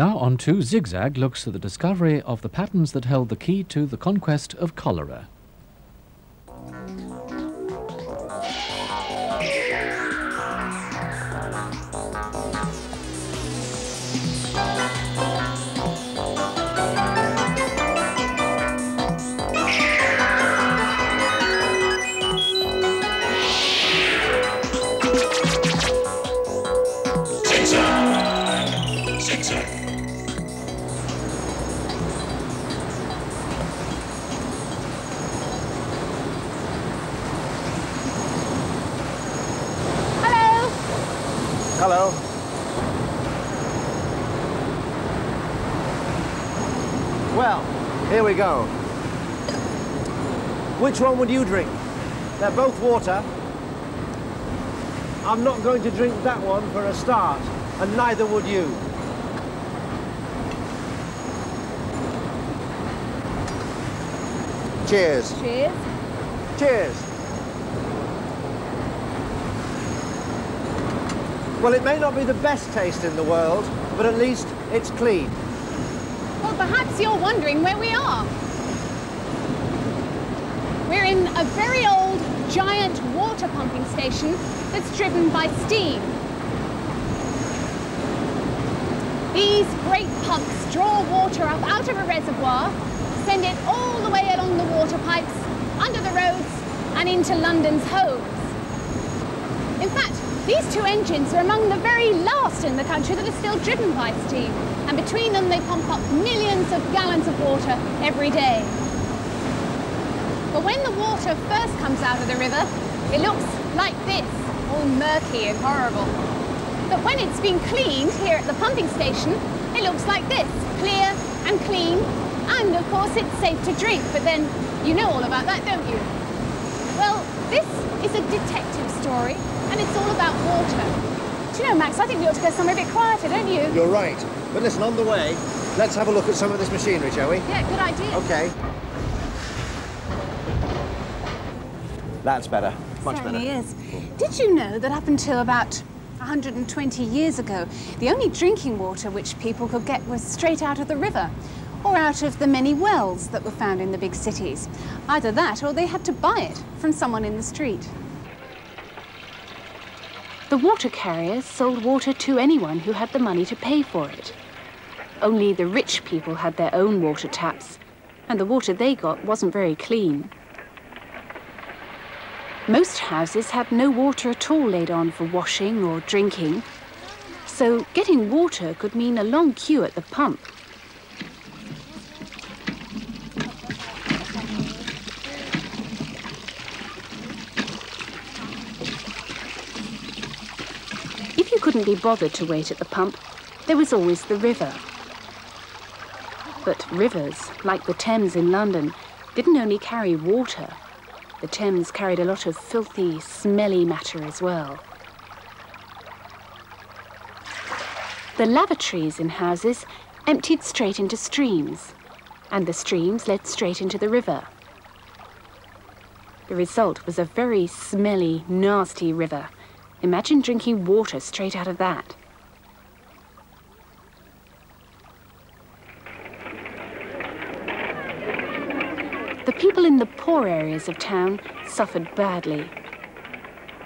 Now on to Zigzag looks at the discovery of the patterns that held the key to the conquest of cholera. Hello. Well, here we go. Which one would you drink? They're both water. I'm not going to drink that one for a start, and neither would you. Cheers. Cheers. Cheers. Well, it may not be the best taste in the world, but at least it's clean. Well, perhaps you're wondering where we are. We're in a very old, giant water pumping station that's driven by steam. These great pumps draw water up out of a reservoir, send it all the way along the water pipes, under the roads, and into London's homes. In fact, these two engines are among the very last in the country that are still driven by steam, and between them they pump up millions of gallons of water every day. But when the water first comes out of the river, it looks like this, all murky and horrible. But when it's been cleaned here at the pumping station, it looks like this, clear and clean, and of course it's safe to drink, but then you know all about that, don't you? Well, this is a detective story, and it's all about water. Do you know, Max, I think we ought to go somewhere a bit quieter, don't you? You're right. But listen, on the way, let's have a look at some of this machinery, shall we? Yeah, good idea. Okay. That's better. Much Certainly better. is. Did you know that up until about 120 years ago, the only drinking water which people could get was straight out of the river or out of the many wells that were found in the big cities? Either that or they had to buy it from someone in the street. The water carriers sold water to anyone who had the money to pay for it. Only the rich people had their own water taps, and the water they got wasn't very clean. Most houses had no water at all laid on for washing or drinking, so getting water could mean a long queue at the pump. Couldn't be bothered to wait at the pump, there was always the river. But rivers, like the Thames in London, didn't only carry water. The Thames carried a lot of filthy, smelly matter as well. The lavatories in houses emptied straight into streams, and the streams led straight into the river. The result was a very smelly, nasty river. Imagine drinking water straight out of that. The people in the poor areas of town suffered badly.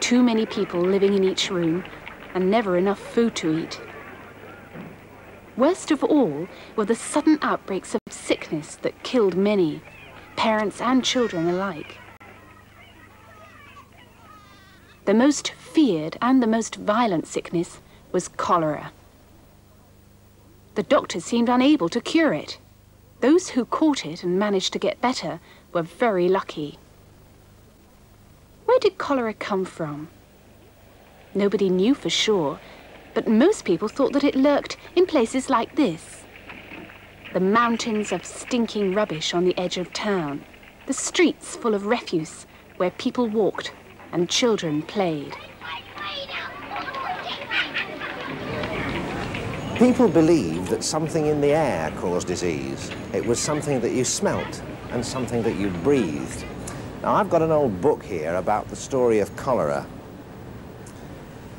Too many people living in each room and never enough food to eat. Worst of all were the sudden outbreaks of sickness that killed many, parents and children alike. The most feared and the most violent sickness was cholera. The doctors seemed unable to cure it. Those who caught it and managed to get better were very lucky. Where did cholera come from? Nobody knew for sure, but most people thought that it lurked in places like this. The mountains of stinking rubbish on the edge of town, the streets full of refuse where people walked and children played. People believed that something in the air caused disease. It was something that you smelt and something that you breathed. Now, I've got an old book here about the story of cholera.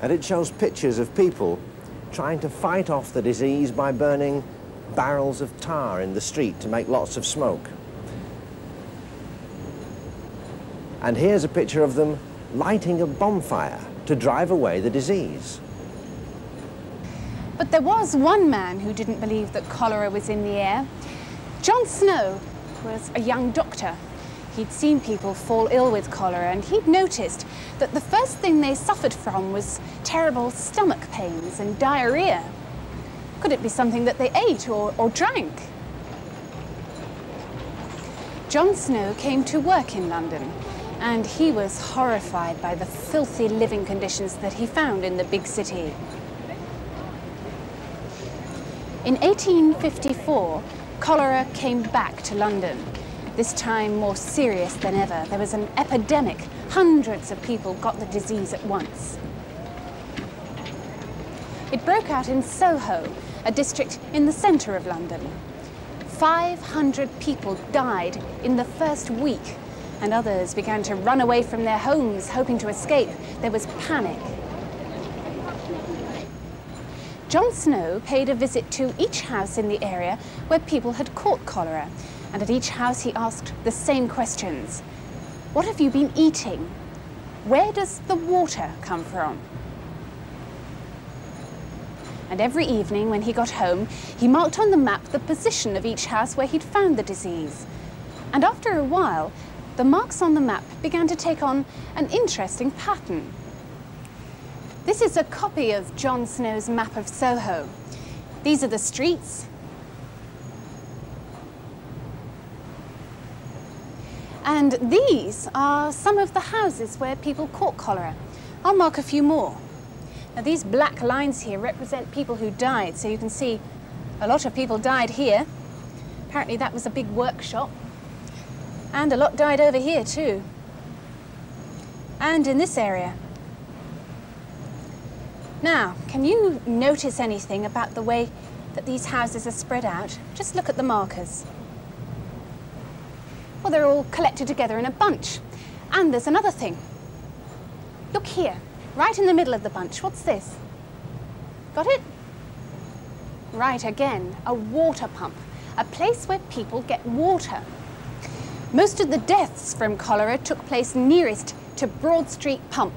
And it shows pictures of people trying to fight off the disease by burning barrels of tar in the street to make lots of smoke. And here's a picture of them lighting a bonfire to drive away the disease. But there was one man who didn't believe that cholera was in the air. John Snow was a young doctor. He'd seen people fall ill with cholera and he'd noticed that the first thing they suffered from was terrible stomach pains and diarrhea. Could it be something that they ate or, or drank? John Snow came to work in London and he was horrified by the filthy living conditions that he found in the big city. In 1854, cholera came back to London, this time more serious than ever. There was an epidemic. Hundreds of people got the disease at once. It broke out in Soho, a district in the centre of London. 500 people died in the first week and others began to run away from their homes, hoping to escape. There was panic. John Snow paid a visit to each house in the area where people had caught cholera, and at each house he asked the same questions. What have you been eating? Where does the water come from? And every evening when he got home, he marked on the map the position of each house where he'd found the disease. And after a while, the marks on the map began to take on an interesting pattern. This is a copy of John Snow's map of Soho. These are the streets. And these are some of the houses where people caught cholera. I'll mark a few more. Now these black lines here represent people who died, so you can see a lot of people died here. Apparently that was a big workshop. And a lot died over here too. And in this area. Now, can you notice anything about the way that these houses are spread out? Just look at the markers. Well, they're all collected together in a bunch. And there's another thing. Look here, right in the middle of the bunch. What's this? Got it? Right again, a water pump. A place where people get water. Most of the deaths from cholera took place nearest to Broad Street Pump.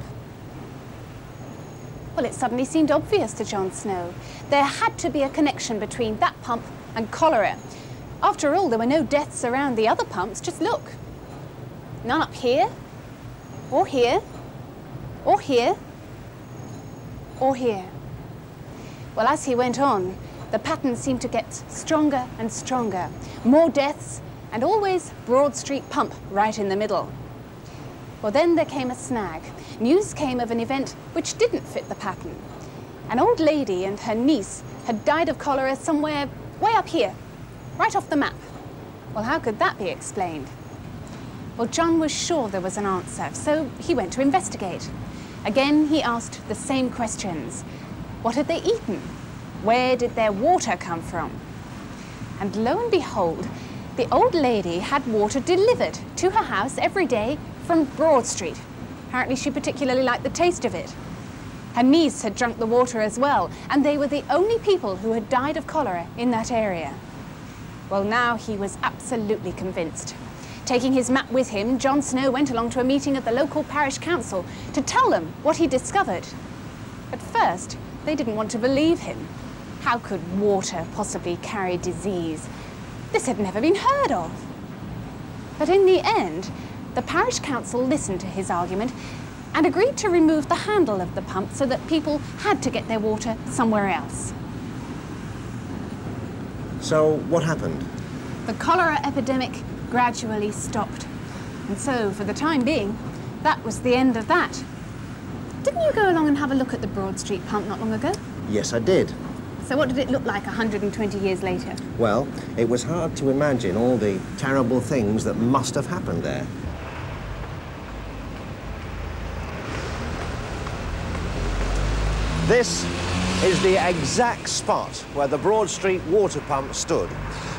Well, it suddenly seemed obvious to John Snow. There had to be a connection between that pump and cholera. After all, there were no deaths around the other pumps. Just look. None up here, or here, or here, or here. Well, as he went on, the pattern seemed to get stronger and stronger. More deaths, and always Broad Street Pump right in the middle. Well, then there came a snag. News came of an event which didn't fit the pattern. An old lady and her niece had died of cholera somewhere way up here, right off the map. Well, how could that be explained? Well, John was sure there was an answer, so he went to investigate. Again, he asked the same questions. What had they eaten? Where did their water come from? And lo and behold, the old lady had water delivered to her house every day from Broad Street. Apparently she particularly liked the taste of it. Her niece had drunk the water as well, and they were the only people who had died of cholera in that area. Well, now he was absolutely convinced. Taking his map with him, John Snow went along to a meeting at the local parish council to tell them what he discovered. At first, they didn't want to believe him. How could water possibly carry disease? This had never been heard of. But in the end, the parish council listened to his argument and agreed to remove the handle of the pump so that people had to get their water somewhere else. So, what happened? The cholera epidemic gradually stopped. And so, for the time being, that was the end of that. Didn't you go along and have a look at the Broad Street pump not long ago? Yes, I did. So what did it look like 120 years later? Well, it was hard to imagine all the terrible things that must have happened there. This is the exact spot where the Broad Street water pump stood.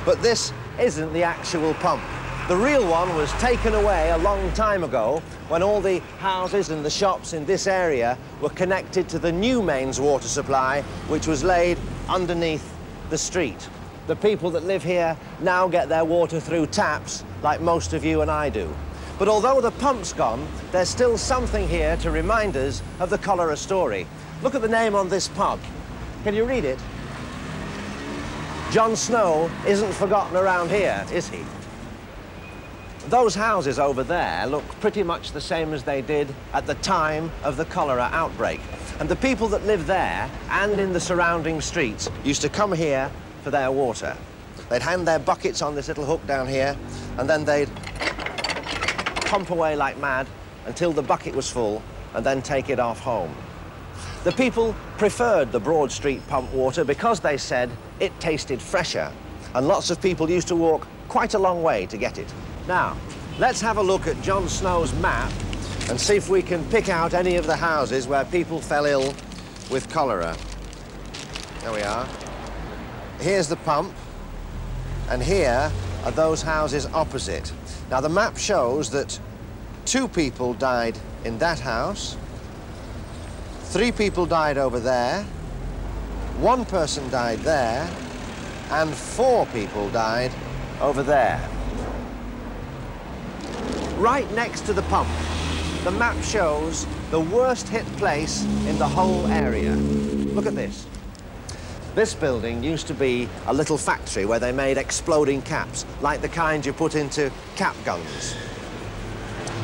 But this isn't the actual pump. The real one was taken away a long time ago when all the houses and the shops in this area were connected to the new mains water supply, which was laid underneath the street. The people that live here now get their water through taps, like most of you and I do. But although the pump's gone, there's still something here to remind us of the cholera story. Look at the name on this pub. Can you read it? John Snow isn't forgotten around here, is he? Those houses over there look pretty much the same as they did at the time of the cholera outbreak. And the people that live there and in the surrounding streets used to come here for their water. They'd hand their buckets on this little hook down here, and then they'd pump away like mad until the bucket was full, and then take it off home. The people preferred the Broad Street pump water because they said it tasted fresher, and lots of people used to walk quite a long way to get it. Now, let's have a look at John Snow's map and see if we can pick out any of the houses where people fell ill with cholera. There we are. Here's the pump, and here are those houses opposite. Now, the map shows that two people died in that house, three people died over there, one person died there, and four people died over there right next to the pump. The map shows the worst hit place in the whole area. Look at this. This building used to be a little factory where they made exploding caps, like the kind you put into cap guns.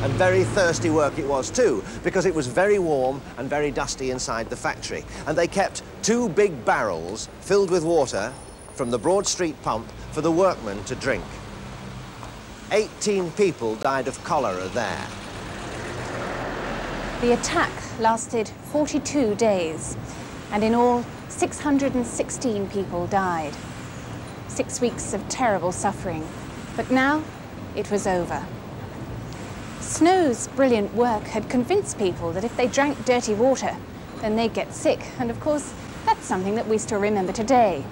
And very thirsty work it was too, because it was very warm and very dusty inside the factory. And they kept two big barrels filled with water from the Broad Street pump for the workmen to drink. 18 people died of cholera there. The attack lasted 42 days, and in all, 616 people died. Six weeks of terrible suffering, but now it was over. Snow's brilliant work had convinced people that if they drank dirty water, then they'd get sick, and of course, that's something that we still remember today.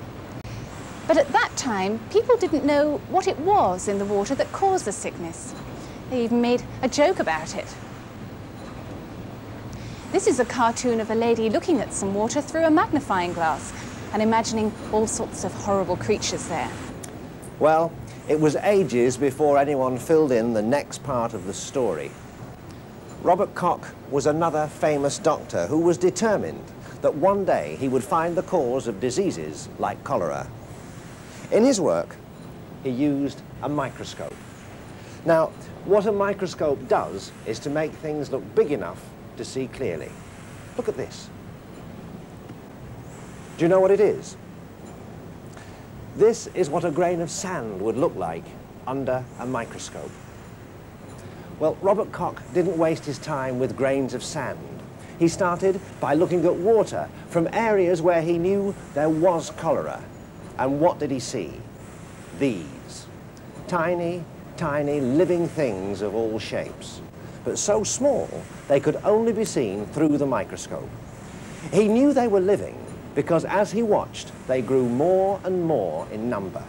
But at that time, people didn't know what it was in the water that caused the sickness. They even made a joke about it. This is a cartoon of a lady looking at some water through a magnifying glass and imagining all sorts of horrible creatures there. Well, it was ages before anyone filled in the next part of the story. Robert Koch was another famous doctor who was determined that one day he would find the cause of diseases like cholera. In his work, he used a microscope. Now, what a microscope does is to make things look big enough to see clearly. Look at this. Do you know what it is? This is what a grain of sand would look like under a microscope. Well, Robert Koch didn't waste his time with grains of sand. He started by looking at water from areas where he knew there was cholera and what did he see? These. Tiny, tiny living things of all shapes, but so small they could only be seen through the microscope. He knew they were living because as he watched, they grew more and more in number.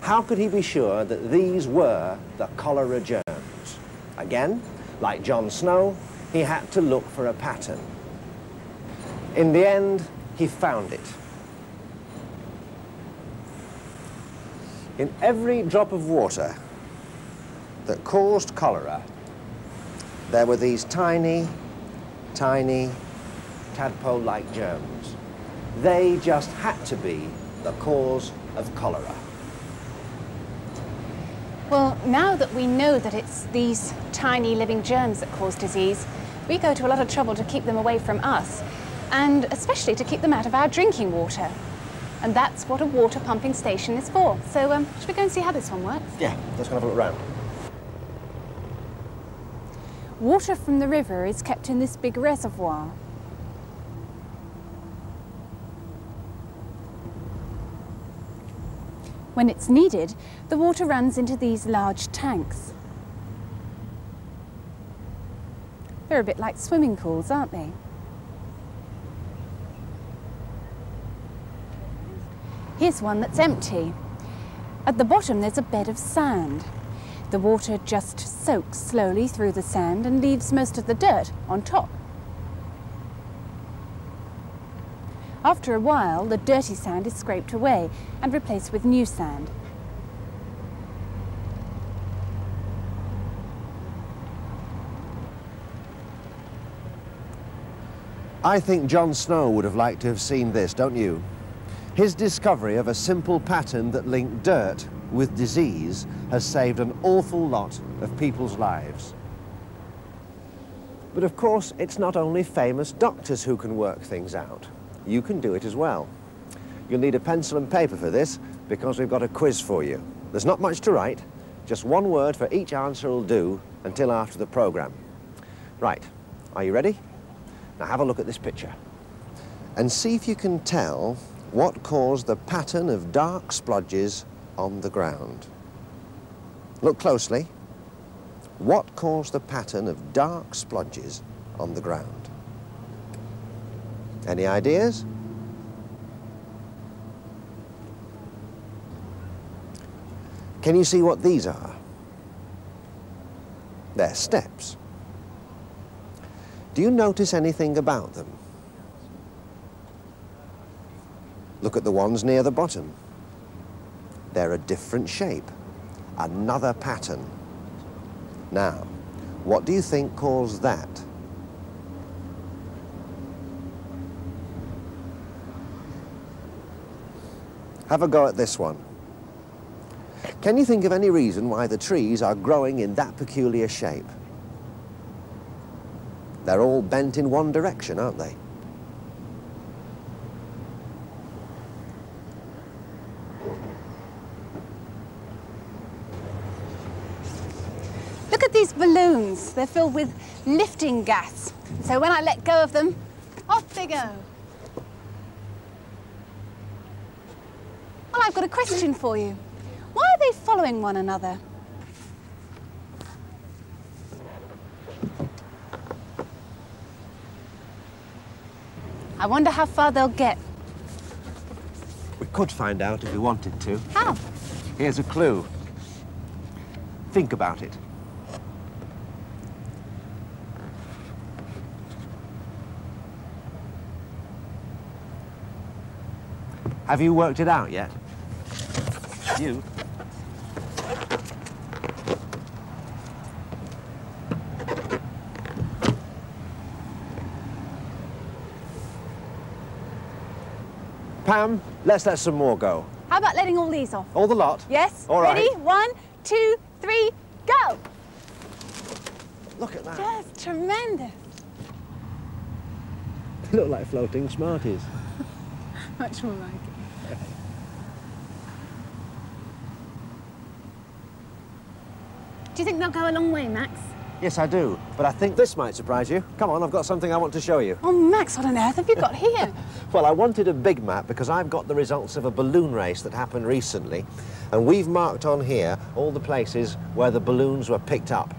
How could he be sure that these were the cholera germs? Again, like John Snow, he had to look for a pattern. In the end, he found it. In every drop of water that caused cholera, there were these tiny, tiny tadpole-like germs. They just had to be the cause of cholera. Well, now that we know that it's these tiny living germs that cause disease, we go to a lot of trouble to keep them away from us, and especially to keep them out of our drinking water. And that's what a water pumping station is for. So um, should we go and see how this one works? Yeah, let's go have a look around. Water from the river is kept in this big reservoir. When it's needed, the water runs into these large tanks. They're a bit like swimming pools, aren't they? Here's one that's empty. At the bottom there's a bed of sand. The water just soaks slowly through the sand and leaves most of the dirt on top. After a while, the dirty sand is scraped away and replaced with new sand. I think John Snow would have liked to have seen this, don't you? His discovery of a simple pattern that linked dirt with disease has saved an awful lot of people's lives. But of course, it's not only famous doctors who can work things out. You can do it as well. You'll need a pencil and paper for this because we've got a quiz for you. There's not much to write, just one word for each answer will do until after the programme. Right, are you ready? Now have a look at this picture and see if you can tell what caused the pattern of dark splodges on the ground. Look closely. What caused the pattern of dark splodges on the ground? Any ideas? Can you see what these are? They're steps. Do you notice anything about them? Look at the ones near the bottom. They're a different shape, another pattern. Now, what do you think caused that? Have a go at this one. Can you think of any reason why the trees are growing in that peculiar shape? They're all bent in one direction, aren't they? Look at these balloons. They're filled with lifting gas. So when I let go of them, off they go. Well, I've got a question for you. Why are they following one another? I wonder how far they'll get. We could find out if we wanted to. How? Here's a clue. Think about it. Have you worked it out yet? You? Pam, let's let some more go. How about letting all these off? All the lot? Yes? All right. Ready? One, two, three, go! Look at that. That's tremendous. They look like floating Smarties. Much more like it. Do you think they'll go a long way, Max? Yes, I do. But I think this might surprise you. Come on, I've got something I want to show you. Oh, Max, what on earth have you got here? Well, I wanted a big map because I've got the results of a balloon race that happened recently, and we've marked on here all the places where the balloons were picked up.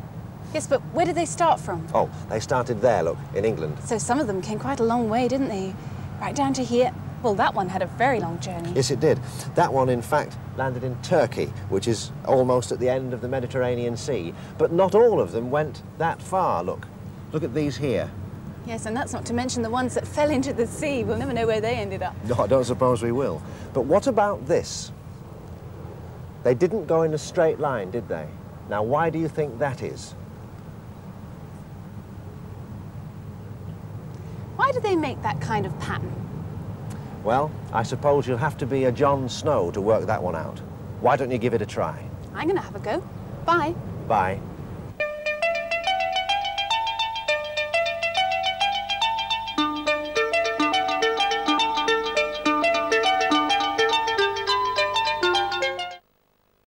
yes, but where did they start from? Oh, they started there, look, in England. So some of them came quite a long way, didn't they? Right down to here. Well, that one had a very long journey. Yes, it did. That one, in fact, landed in Turkey, which is almost at the end of the Mediterranean Sea. But not all of them went that far, look. Look at these here. Yes, and that's not to mention the ones that fell into the sea. We'll never know where they ended up. No, I don't suppose we will. But what about this? They didn't go in a straight line, did they? Now, why do you think that is? Why do they make that kind of pattern? Well, I suppose you'll have to be a John Snow to work that one out. Why don't you give it a try? I'm going to have a go. Bye. Bye.